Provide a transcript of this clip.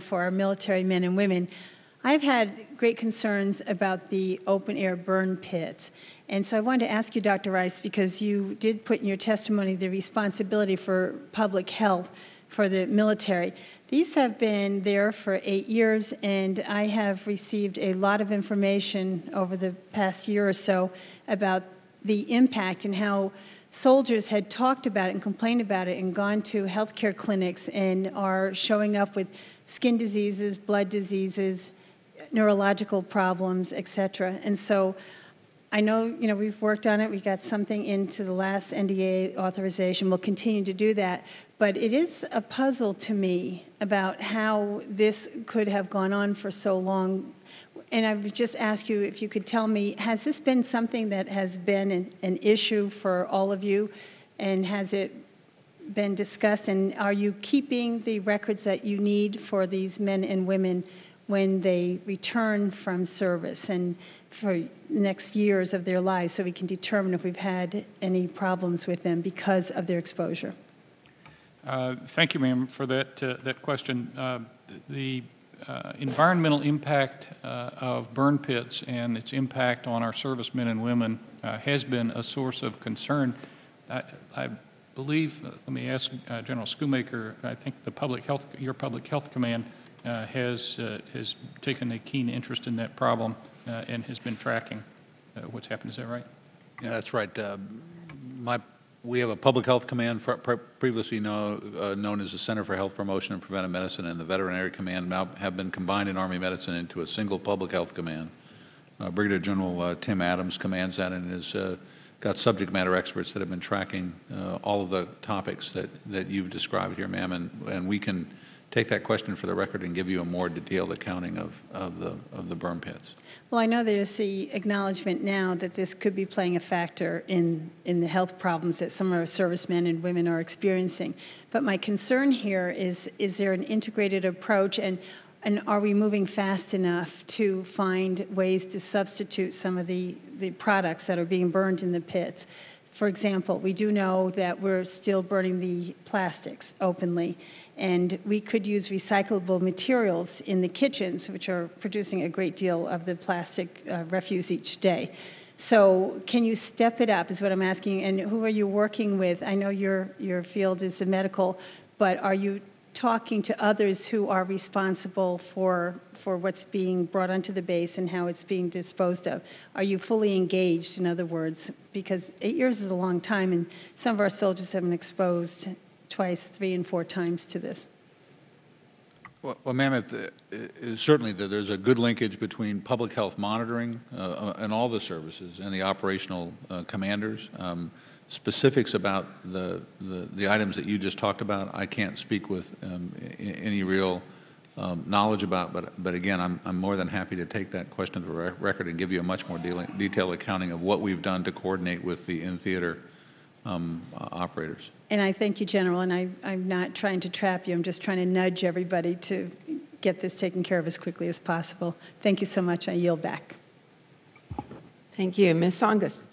for our military men and women. I've had great concerns about the open air burn pits. And so I wanted to ask you, Dr. Rice, because you did put in your testimony the responsibility for public health for the military. These have been there for eight years, and I have received a lot of information over the past year or so about the impact and how soldiers had talked about it and complained about it and gone to healthcare clinics and are showing up with skin diseases, blood diseases, neurological problems, etc. And so I know, you know, we've worked on it. We got something into the last NDA authorization. We'll continue to do that. But it is a puzzle to me about how this could have gone on for so long. And I would just ask you if you could tell me, has this been something that has been an, an issue for all of you? And has it been discussed? And are you keeping the records that you need for these men and women when they return from service? And for the next years of their lives so we can determine if we've had any problems with them because of their exposure. Uh, thank you, ma'am, for that, uh, that question. Uh, the uh, environmental impact uh, of burn pits and its impact on our servicemen and women uh, has been a source of concern. I, I believe, let me ask General Schoomaker, I think the public health, your public health command has, has taken a keen interest in that problem uh, and has been tracking uh, what's happened. Is that right? Yeah, that's right. Uh, my, we have a public health command, previously know, uh, known as the Center for Health Promotion and Preventive Medicine, and the Veterinary Command now have been combined in Army Medicine into a single public health command. Uh, Brigadier General uh, Tim Adams commands that and has got subject matter experts that have been tracking all of the topics that, that you've described here, ma'am, and, and we can take that question for the record and give you a more detailed accounting of, of, the, of the burn pits. Well, I know there's the acknowledgement now that this could be playing a factor in, in the health problems that some of our servicemen and women are experiencing. But my concern here is, is there an integrated approach and and are we moving fast enough to find ways to substitute some of the, the products that are being burned in the pits? For example, we do know that we're still burning the plastics openly, and we could use recyclable materials in the kitchens, which are producing a great deal of the plastic uh, refuse each day. So, can you step it up? Is what I'm asking. And who are you working with? I know your your field is the medical, but are you talking to others who are responsible for for what's being brought onto the base and how it's being disposed of? Are you fully engaged, in other words? Because eight years is a long time, and some of our soldiers have been exposed twice, three, and four times to this. Well, well ma'am, certainly there's a good linkage between public health monitoring uh, and all the services and the operational uh, commanders. Um, specifics about the, the, the, items that you just talked about, I can't speak with um, any real um, knowledge about, but, but again, I'm, I'm more than happy to take that question to the record and give you a much more detailed accounting of what we've done to coordinate with the in-theater um, uh, operators. And I thank you, General, and I, I'm not trying to trap you. I'm just trying to nudge everybody to get this taken care of as quickly as possible. Thank you so much. I yield back. Thank you. Ms. Tsongas.